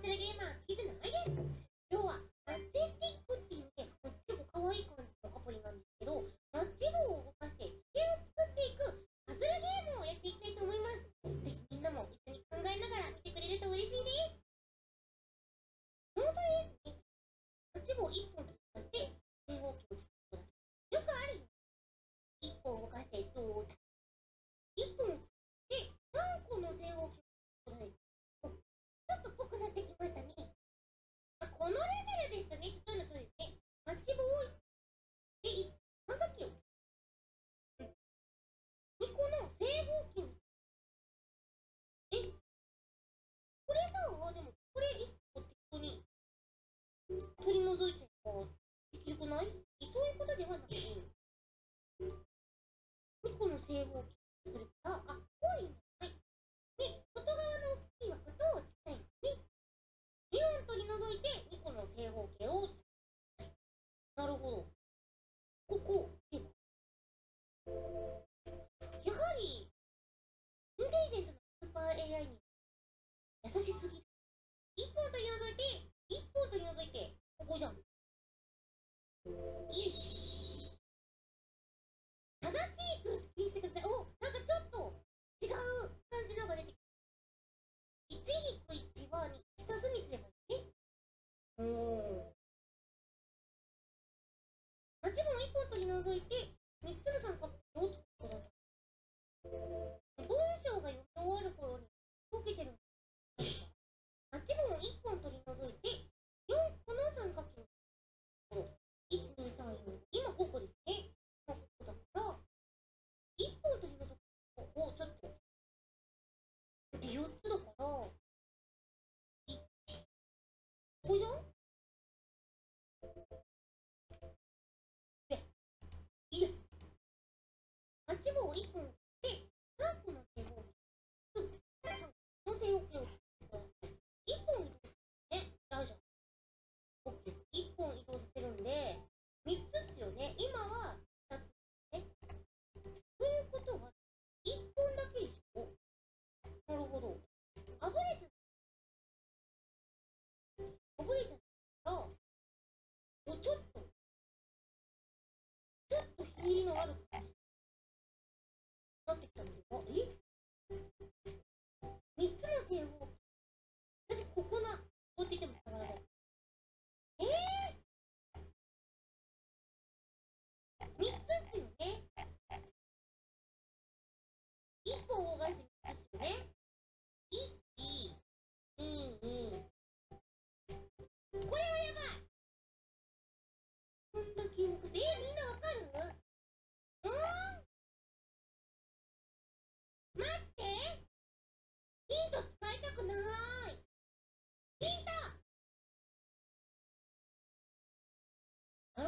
ってるゲーマーことを除いて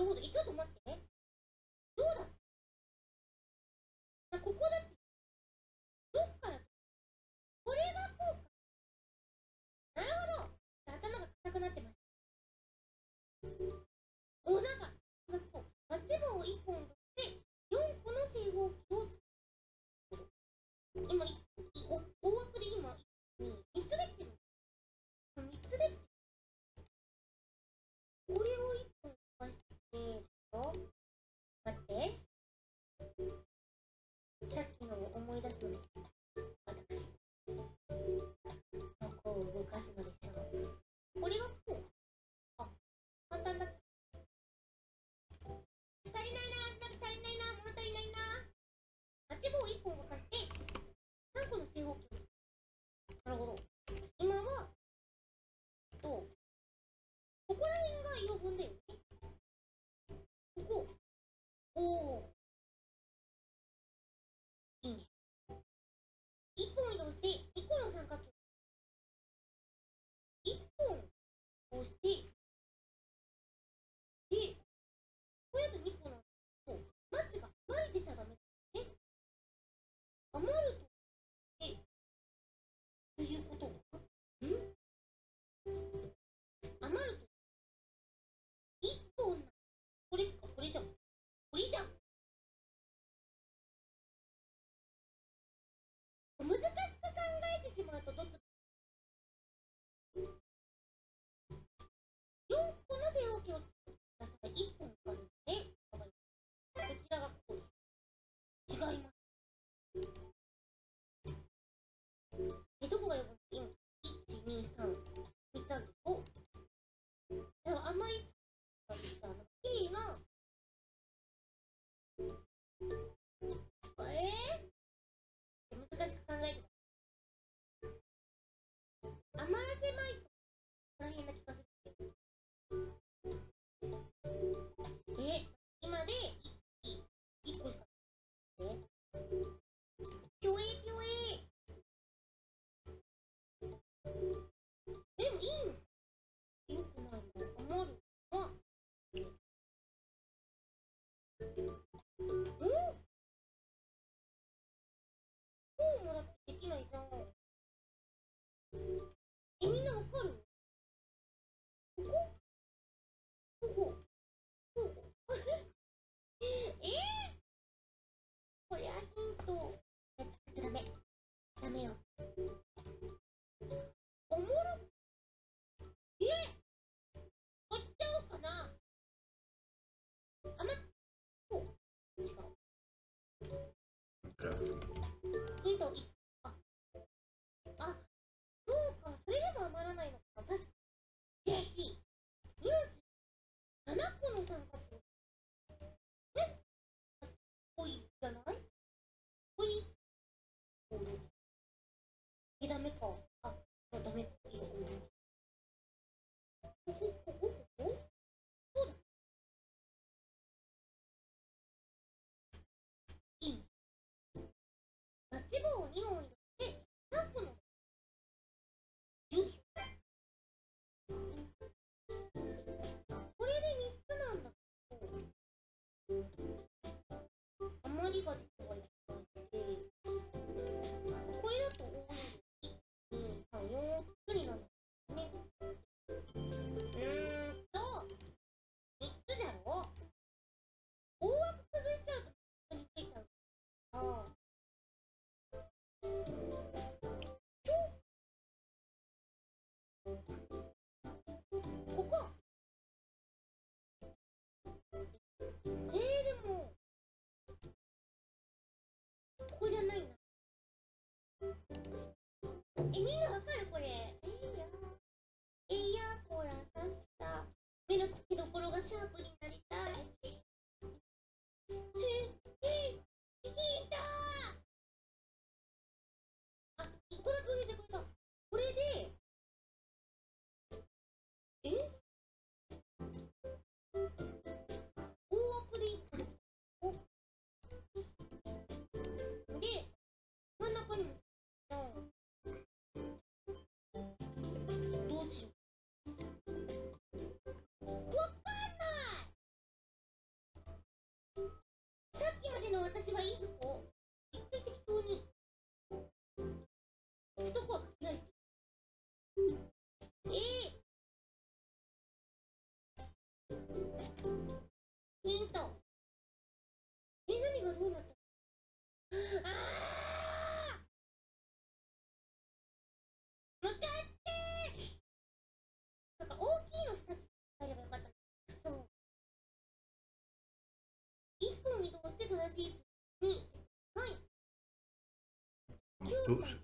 るほど。ちょっと待って。 이거 뭔데? えみんなわかるこれ。都是。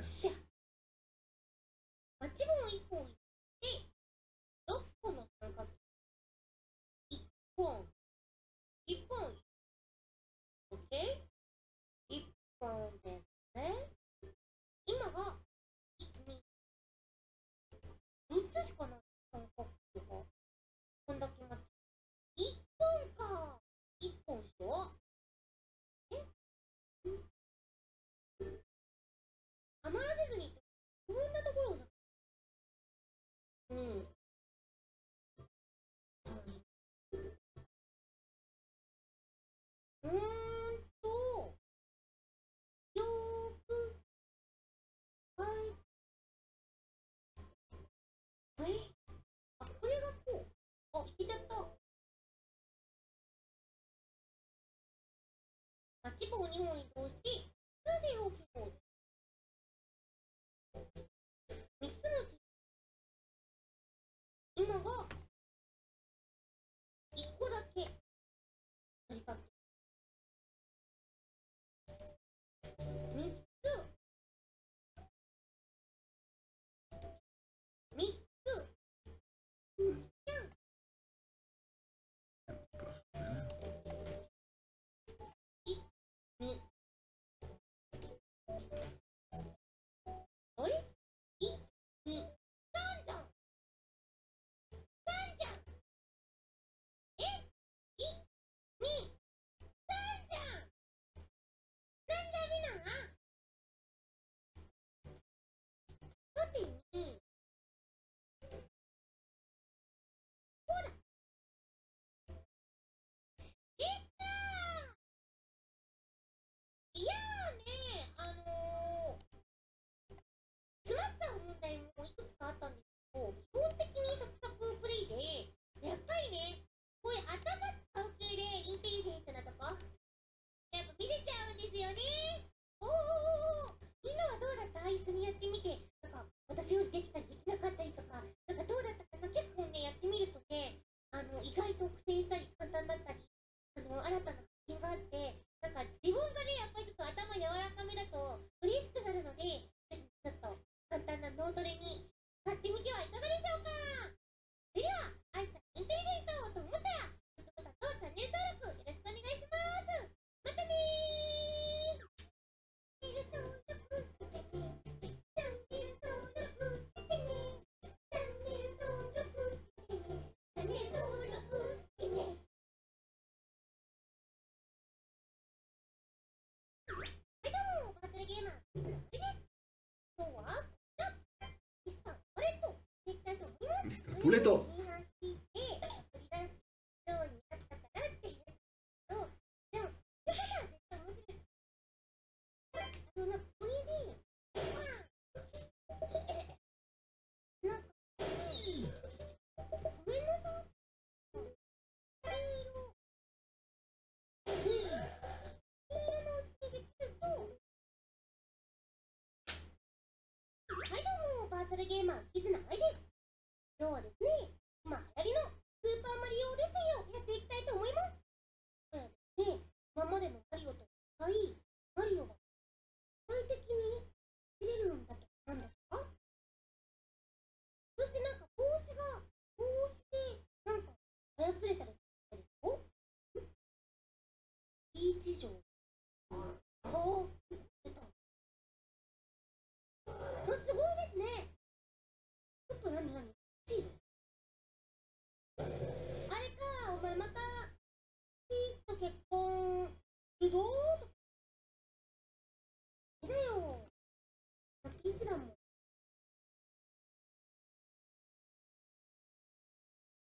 Yeah. 一方にも移動して、3つのを記号。つの今は Puleto!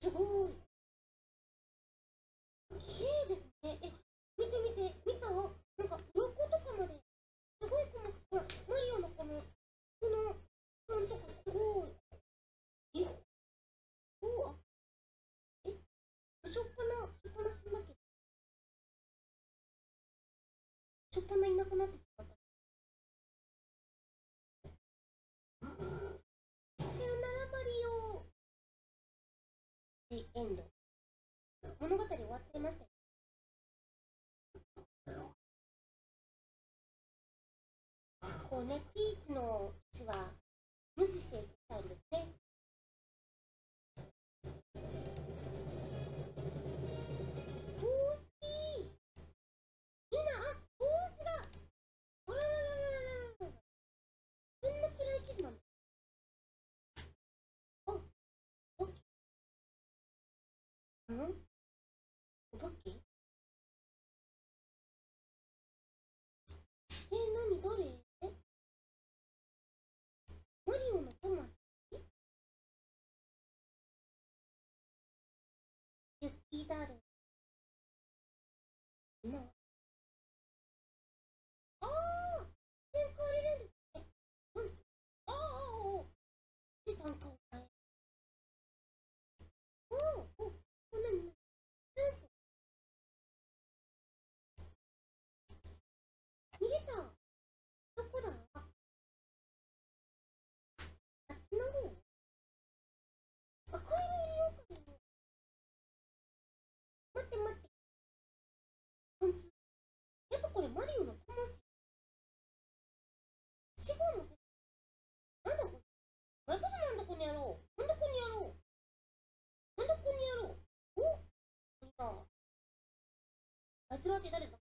すごい。綺麗ですね。え、見て見て、見た？なんか、鱗とかまで、すごい細かく、ほら、マリオのこの、この、感とかすごい。え、おあ、え、しょっぱな、しょっぱなすんだけ。しょっぱないなくなってこうね、ピーチの位置は無視していきたいんですね。no.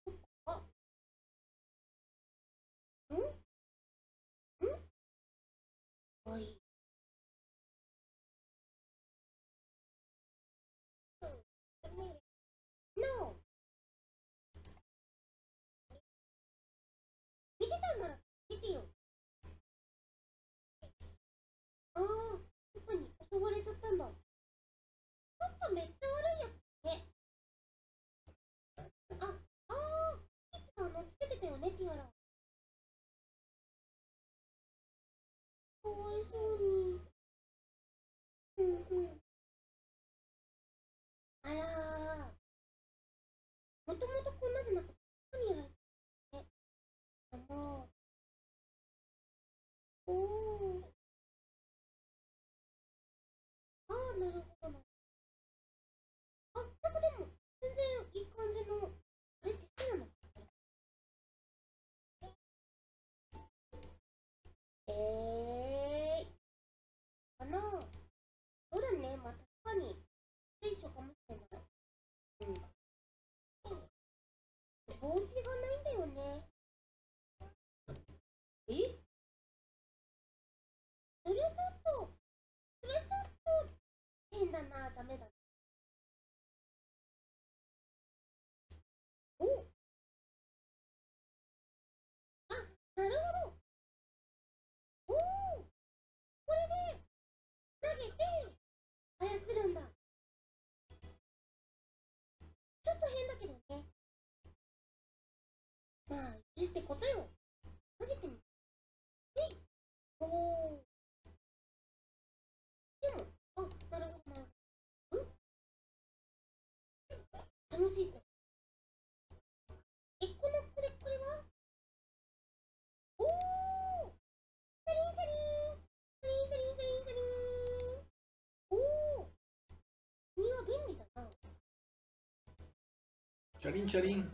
チャリンチャリン。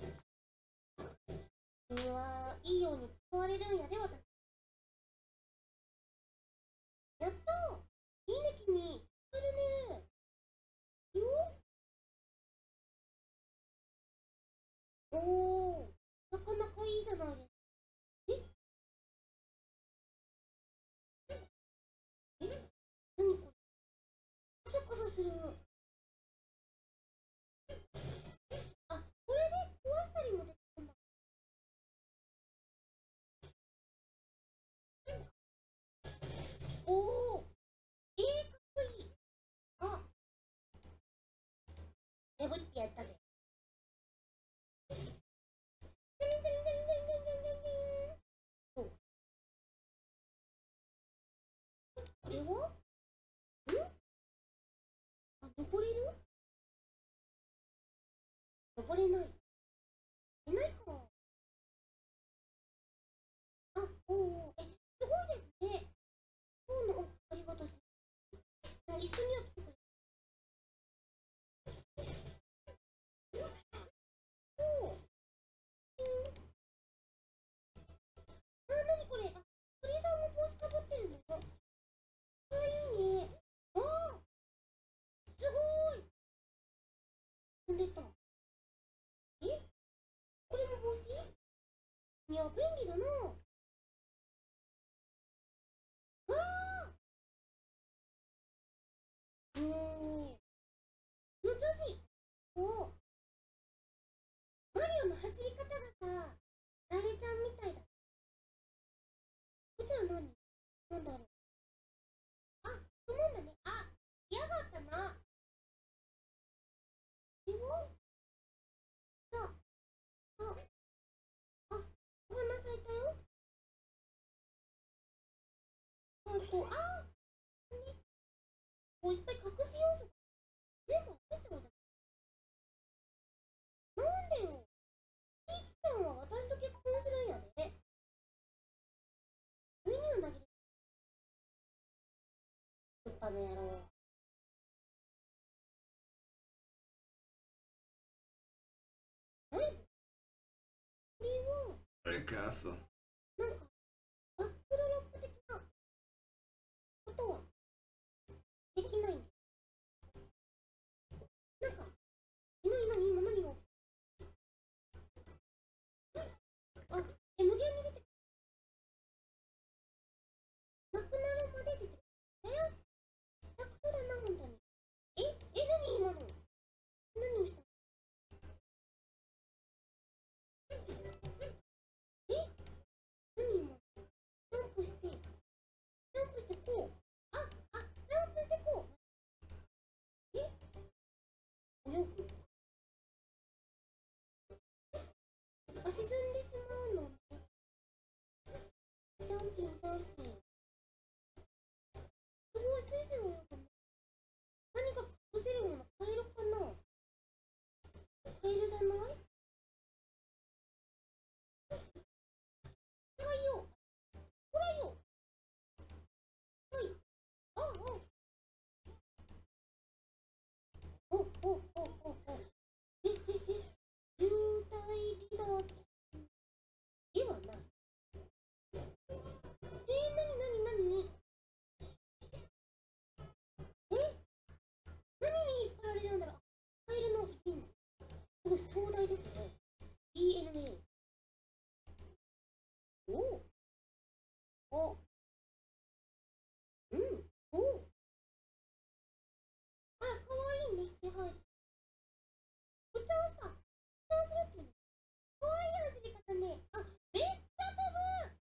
はいいように使われるんやで、私。やっといいね、君。するね。よおー。これないいないかあおおえすごいですね。今ありがとう。一緒にやっもういっぱい隠し要素全部落としう。なんでよ。ピーチさんは私と結婚するんやで、ね。上には投げる。クッパの野郎。えこれは。あれか、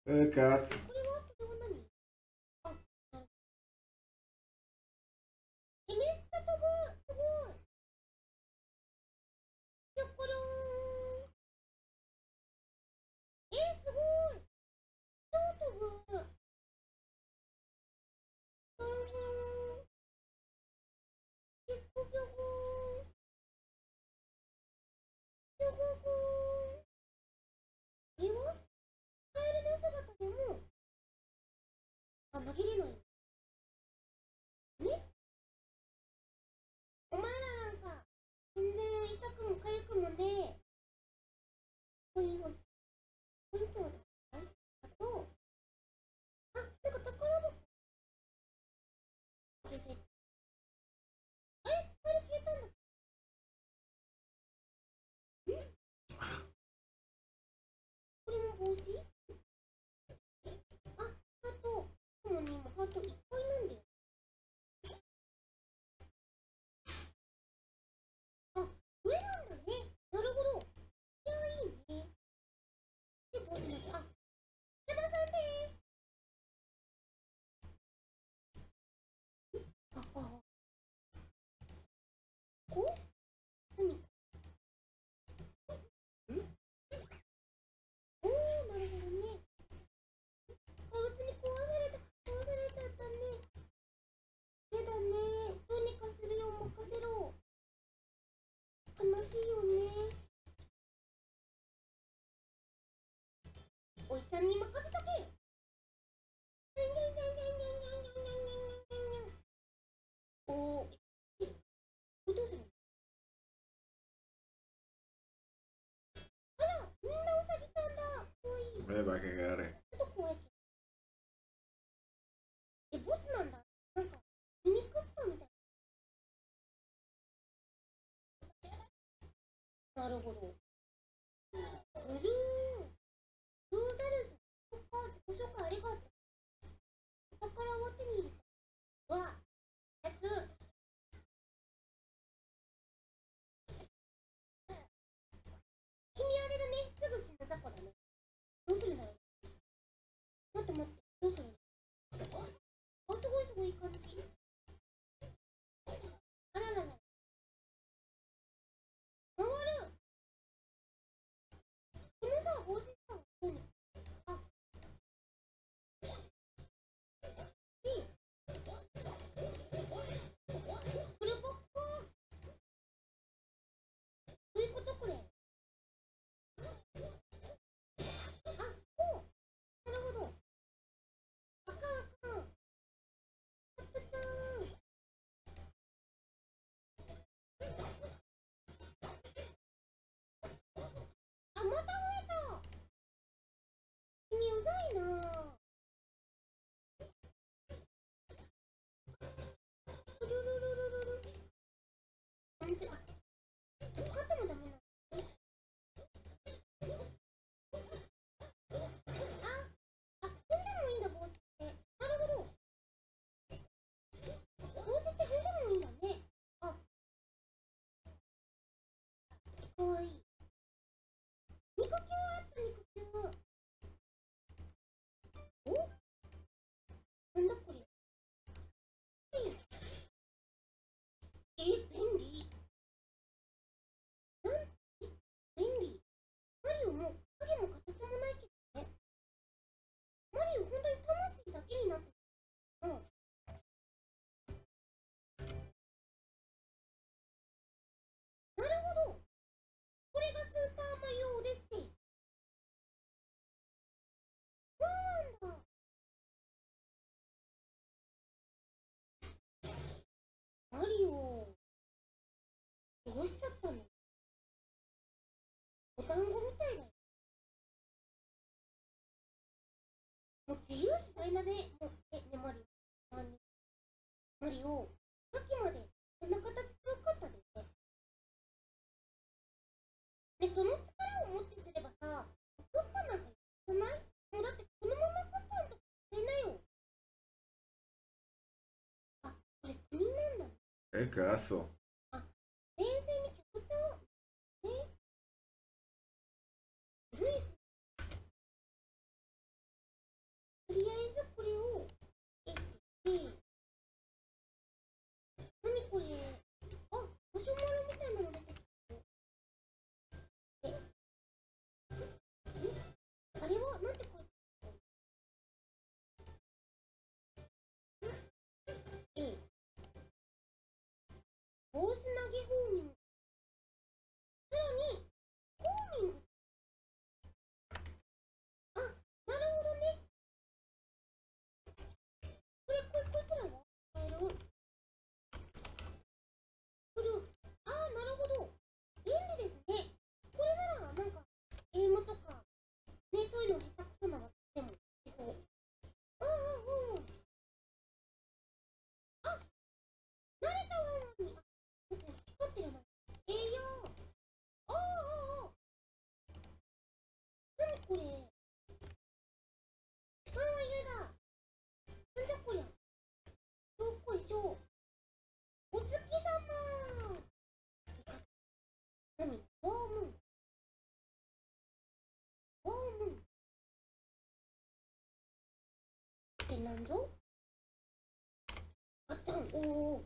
Ah, Cássio. に。任せとけちょっと怖いけどえボスなんだなんかミニクッパみたいなるほど Ha ha ha! いうので、えメモリのメモリをさっまでこんな形でかったですね。で、その力をもってすればさ、クッパなんかいかない？もうだってこのままクッパのとこ買ないよ。あ、これ国なんだ。え、caso。なんぞ？あったん？おお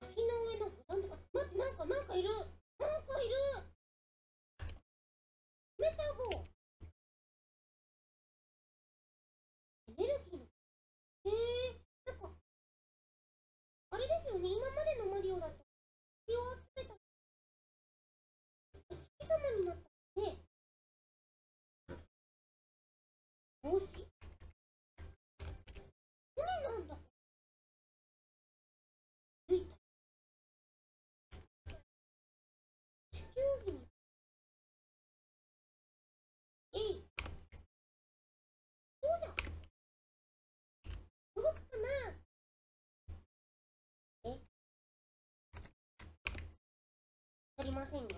滝の上のか待ってなんかなんかいる nothing.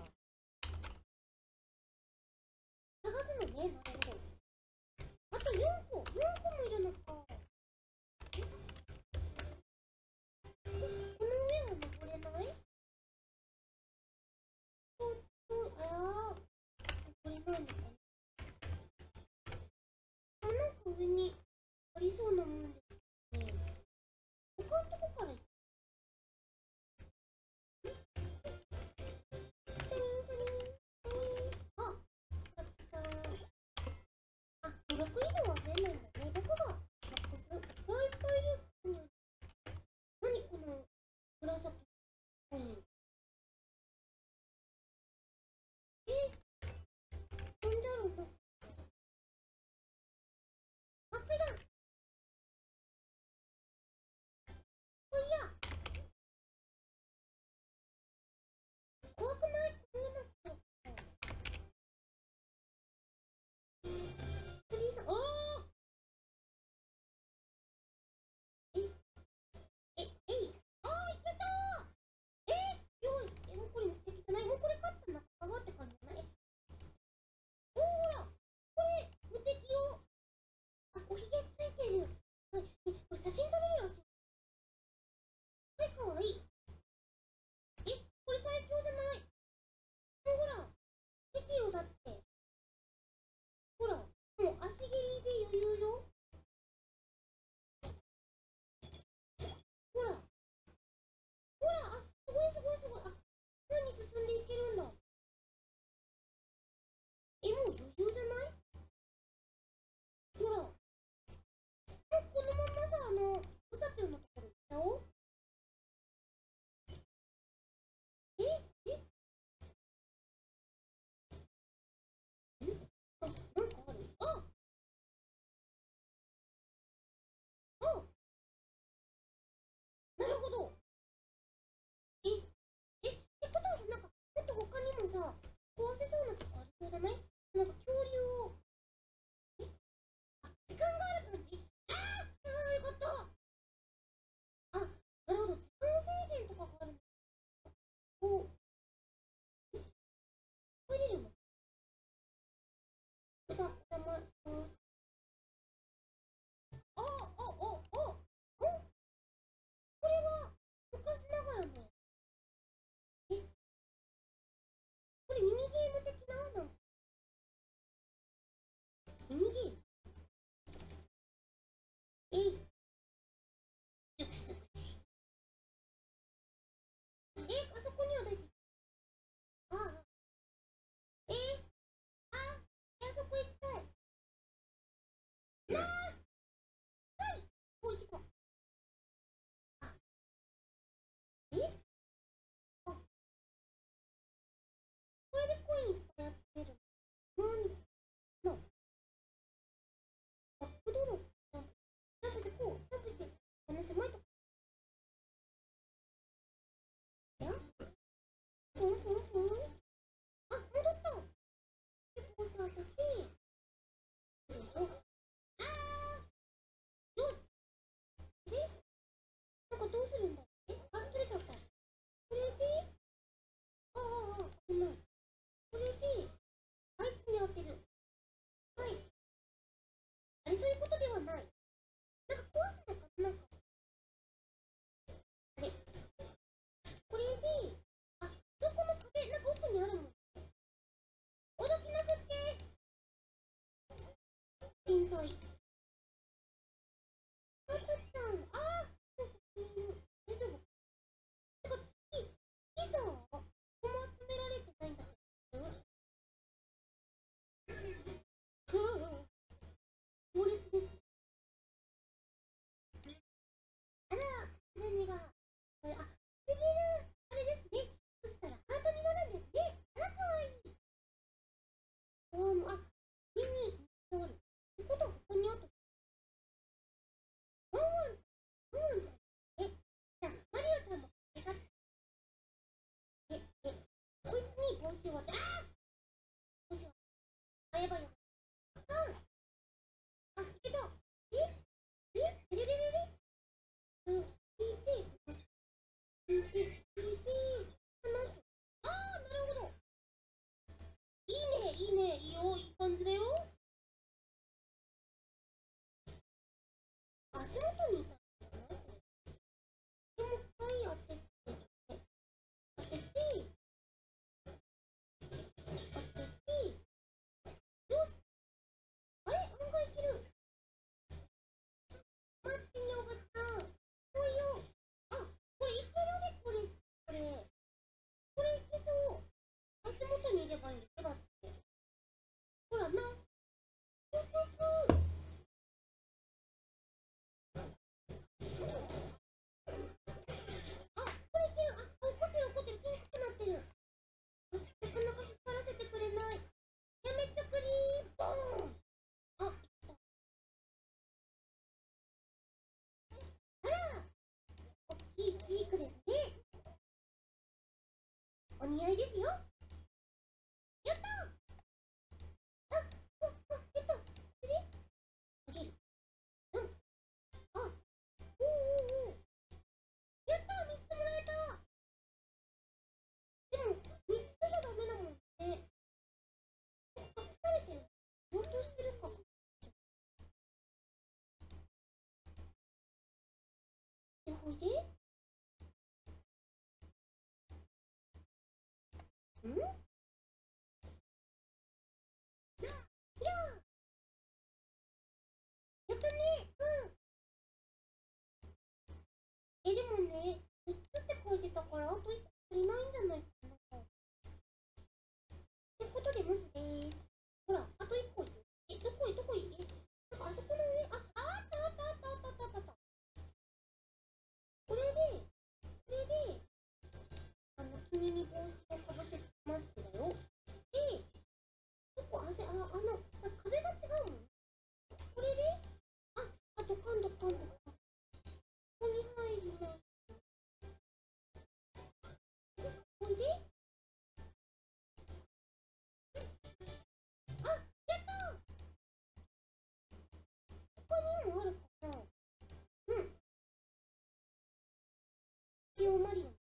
Mario.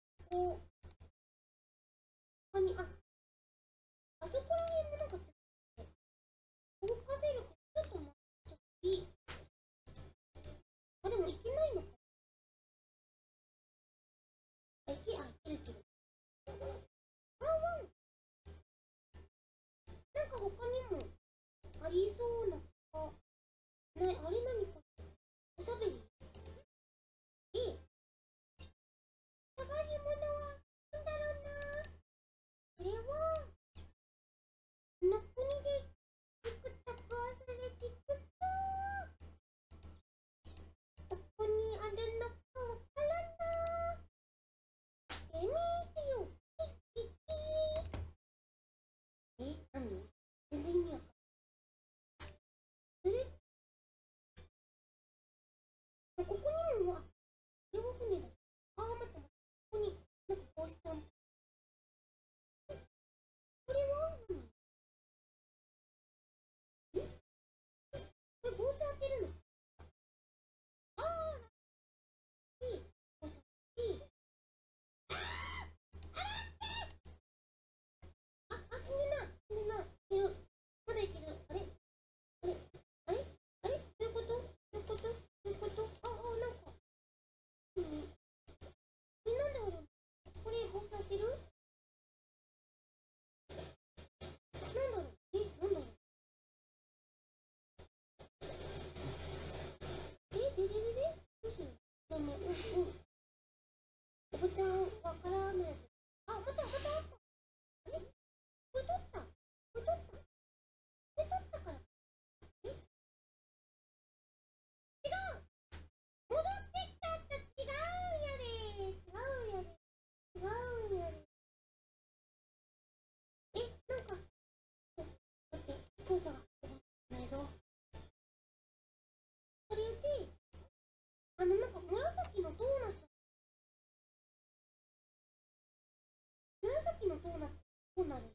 나는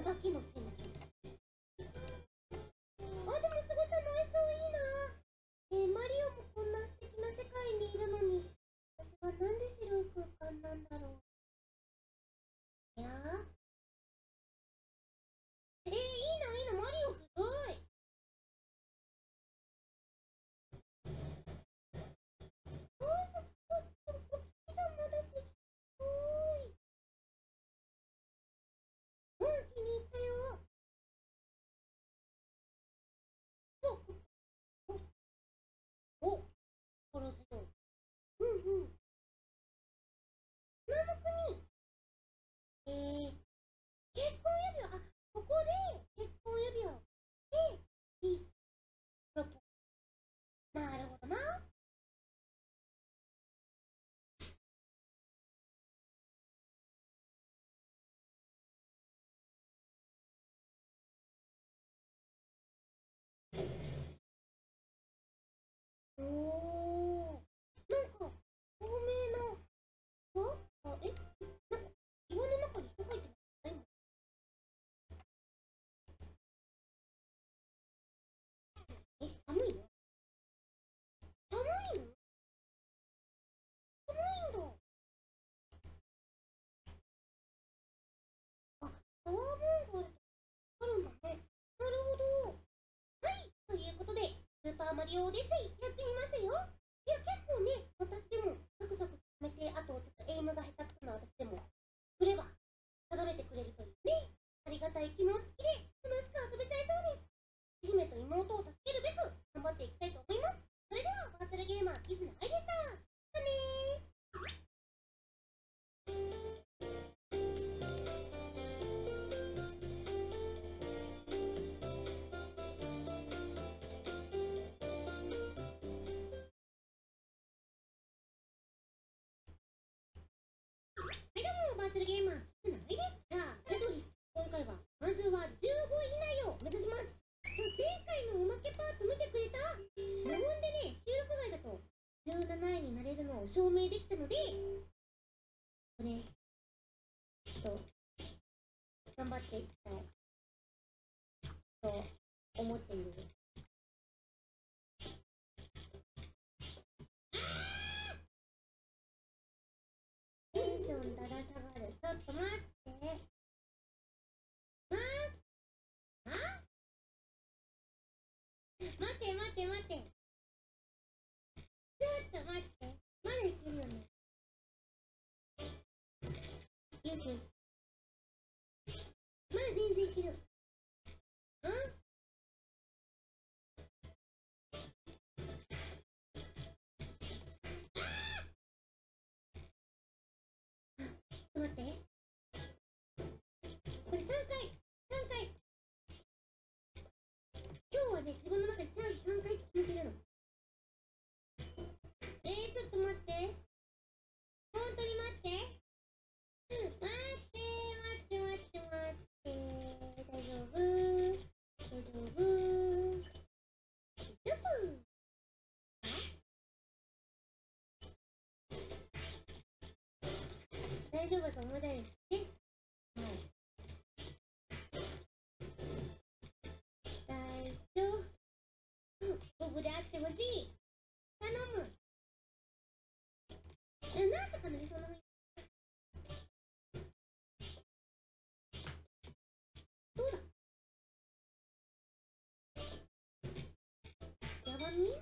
ばきもせ無料です。comedic 速であってほしい。頼む。えなんとかなりそうなどうだ？やばみ？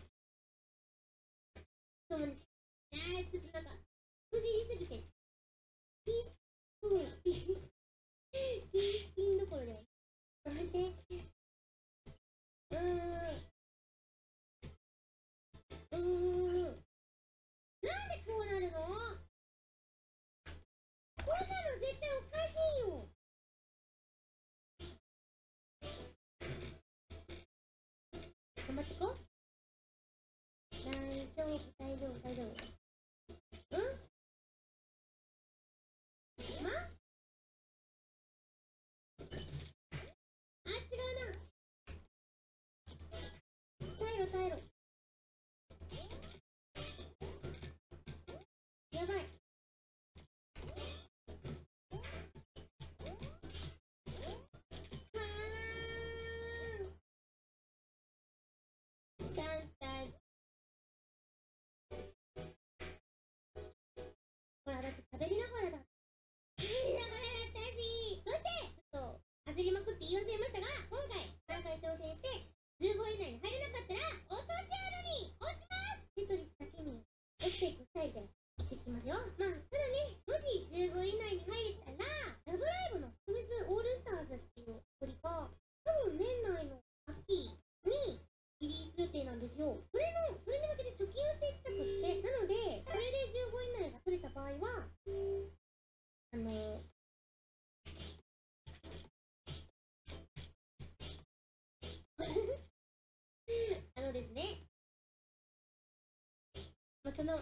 の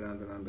なん